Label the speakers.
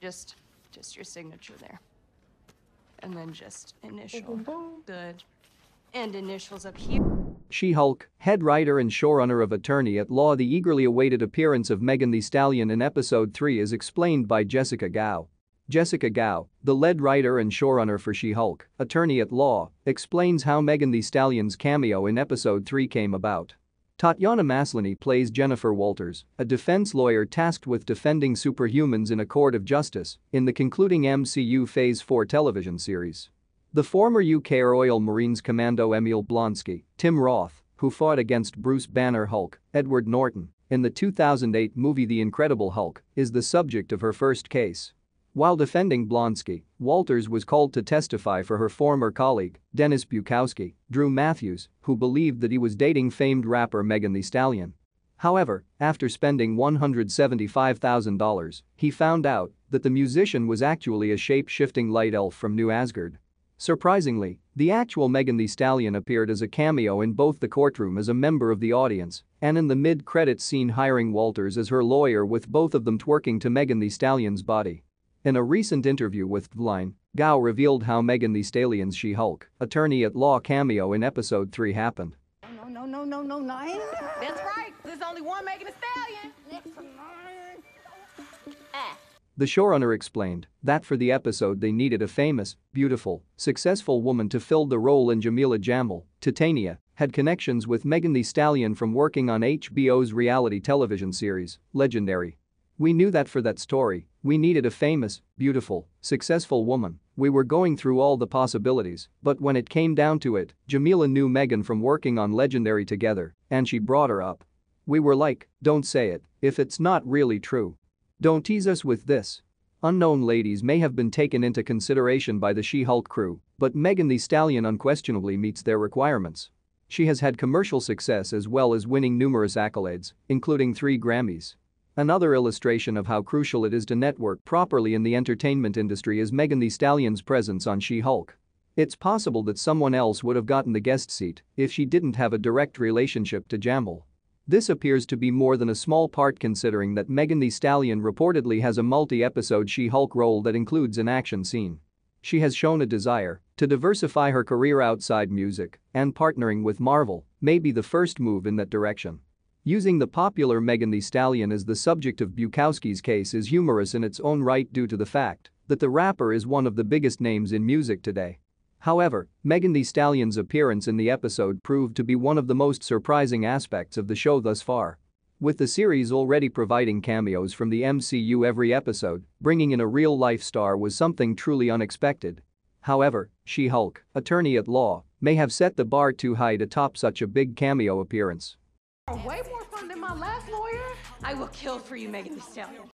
Speaker 1: Just, just your signature there. And then just initial. Good. And initials up here.
Speaker 2: She-Hulk, head writer and showrunner of Attorney at Law The eagerly awaited appearance of Megan Thee Stallion in episode 3 is explained by Jessica Gao. Jessica Gao, the lead writer and showrunner for She-Hulk, Attorney at Law, explains how Megan Thee Stallion's cameo in episode 3 came about. Tatiana Maslany plays Jennifer Walters, a defense lawyer tasked with defending superhumans in a court of justice in the concluding MCU Phase 4 television series. The former UK Royal Marines Commando Emil Blonsky, Tim Roth, who fought against Bruce Banner Hulk, Edward Norton, in the 2008 movie The Incredible Hulk, is the subject of her first case. While defending Blonsky, Walters was called to testify for her former colleague, Dennis Bukowski, Drew Matthews, who believed that he was dating famed rapper Megan Thee Stallion. However, after spending $175,000, he found out that the musician was actually a shape-shifting light elf from New Asgard. Surprisingly, the actual Megan Thee Stallion appeared as a cameo in both the courtroom as a member of the audience and in the mid-credits scene hiring Walters as her lawyer with both of them twerking to Megan Thee Stallion's body. In a recent interview with TVLine, Gao revealed how Megan Thee Stallion's She-Hulk, attorney at law cameo in episode 3 happened.
Speaker 3: No, no, no, no, no, no. That's right. There's only one Megan Thee Stallion. Next to mine. Ah.
Speaker 2: The showrunner explained that for the episode they needed a famous, beautiful, successful woman to fill the role and Jameela Jamil, Titania, had connections with Megan Thee Stallion from working on HBO's reality television series, Legendary. We knew that for that story, we needed a famous, beautiful, successful woman. We were going through all the possibilities, but when it came down to it, Jameela knew Megan from working on Legendary together, and she brought her up. We were like, don't say it, if it's not really true. Don't tease us with this. Unknown ladies may have been taken into consideration by the She-Hulk crew, but Megan Thee Stallion unquestionably meets their requirements. She has had commercial success as well as winning numerous accolades, including three Grammys. Another illustration of how crucial it is to network properly in the entertainment industry is Megan Thee Stallion's presence on She-Hulk. It's possible that someone else would have gotten the guest seat if she didn't have a direct relationship to Jamil. This appears to be more than a small part considering that Megan Thee Stallion reportedly has a multi-episode She-Hulk role that includes an action scene. She has shown a desire to diversify her career outside music, and partnering with Marvel may be the first move in that direction. Using the popular Megan Thee Stallion as the subject of Bukowski's case is humorous in its own right due to the fact that the rapper is one of the biggest names in music today. However, Megan Thee Stallion's appearance in the episode proved to be one of the most surprising aspects of the show thus far. With the series already providing cameos from the MCU every episode, bringing in a real-life star was something truly unexpected. However, She-Hulk, attorney at law, may have set the bar too high to top such a big cameo appearance.
Speaker 3: Way more fun than my last lawyer.
Speaker 1: I will kill for you, Megan Thee Stallion.